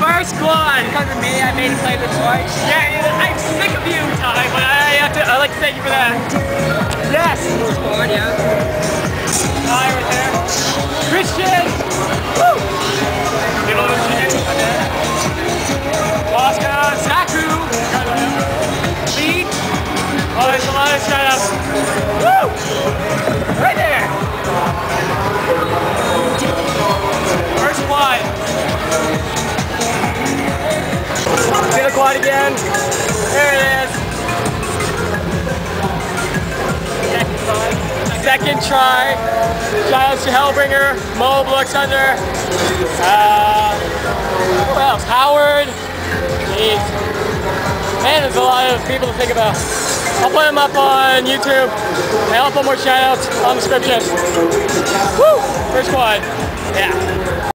First squad. Because of me, I made him play the torch. Yeah, I'm sick of you, Thai, but I have to. I'd like to thank you for that. Yes. Squad, yeah. Thai right there. Christian. Woo. Give a little chicken. Oscar, Zaku. Lee. Oh, there's a lot of shout There it is. Second try. Outs to Hellbringer, Mo Alexander. Uh, who else? Howard. Jeez. Man, there's a lot of people to think about. I'll put them up on YouTube, and I'll put more shout outs on the description. Woo! First quad. Yeah.